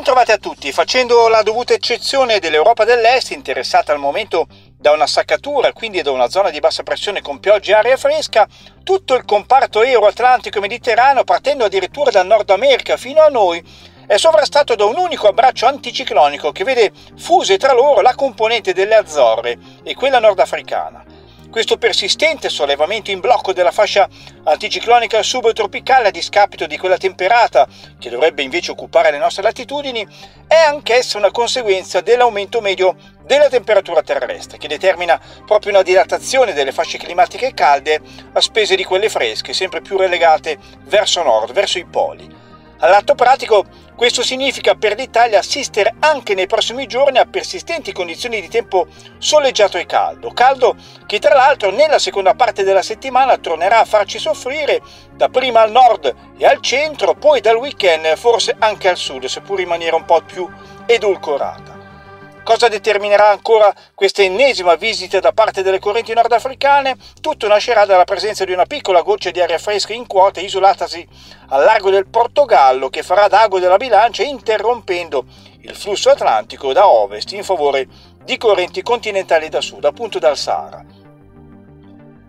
Bentrovati a tutti. Facendo la dovuta eccezione dell'Europa dell'Est, interessata al momento da una saccatura, quindi da una zona di bassa pressione con pioggia e aria fresca, tutto il comparto euro-atlantico e mediterraneo, partendo addirittura dal Nord America fino a noi, è sovrastato da un unico abbraccio anticiclonico che vede fuse tra loro la componente delle Azzorre e quella nordafricana. Questo persistente sollevamento in blocco della fascia anticiclonica subtropicale a discapito di quella temperata, che dovrebbe invece occupare le nostre latitudini, è anch'essa una conseguenza dell'aumento medio della temperatura terrestre, che determina proprio una dilatazione delle fasce climatiche calde a spese di quelle fresche, sempre più relegate verso nord, verso i poli. All'atto pratico, questo significa per l'Italia assistere anche nei prossimi giorni a persistenti condizioni di tempo soleggiato e caldo, caldo che tra l'altro nella seconda parte della settimana tornerà a farci soffrire dapprima al nord e al centro, poi dal weekend forse anche al sud, seppur in maniera un po' più edulcorata. Cosa determinerà ancora questa ennesima visita da parte delle correnti nordafricane? Tutto nascerà dalla presenza di una piccola goccia di aria fresca in quota isolatasi al largo del Portogallo che farà d'ago della bilancia interrompendo il flusso atlantico da ovest in favore di correnti continentali da sud, appunto dal Sahara.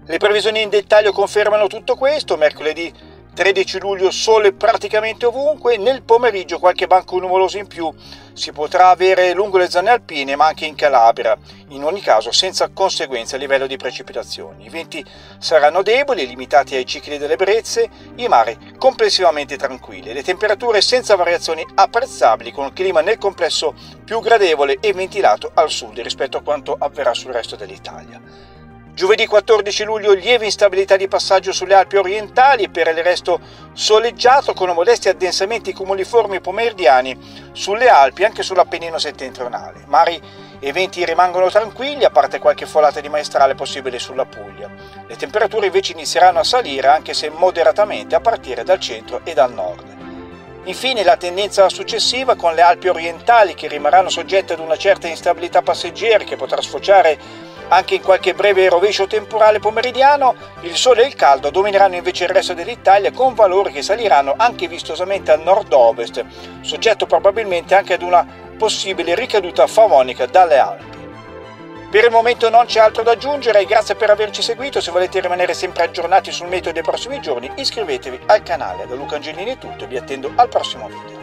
Le previsioni in dettaglio confermano tutto questo. Mercoledì 13 luglio sole praticamente ovunque, nel pomeriggio qualche banco nuvoloso in più si potrà avere lungo le zone alpine ma anche in Calabria, in ogni caso senza conseguenze a livello di precipitazioni. I venti saranno deboli, limitati ai cicli delle brezze, i mari complessivamente tranquilli, le temperature senza variazioni apprezzabili con il clima nel complesso più gradevole e ventilato al sud rispetto a quanto avverrà sul resto dell'Italia. Giovedì 14 luglio lieve instabilità di passaggio sulle Alpi orientali, per il resto soleggiato con modesti addensamenti cumuliformi pomeridiani sulle Alpi e anche sull'Appennino settentrionale. Mari e venti rimangono tranquilli, a parte qualche folata di maestrale possibile sulla Puglia. Le temperature invece inizieranno a salire, anche se moderatamente, a partire dal centro e dal nord. Infine la tendenza successiva con le Alpi orientali che rimarranno soggette ad una certa instabilità passeggera che potrà sfociare anche in qualche breve rovescio temporale pomeridiano, il sole e il caldo domineranno invece il resto dell'Italia con valori che saliranno anche vistosamente al nord-ovest, soggetto probabilmente anche ad una possibile ricaduta favonica dalle Alpi. Per il momento non c'è altro da aggiungere, grazie per averci seguito, se volete rimanere sempre aggiornati sul metodo dei prossimi giorni iscrivetevi al canale. Da Luca Angelini è tutto e vi attendo al prossimo video.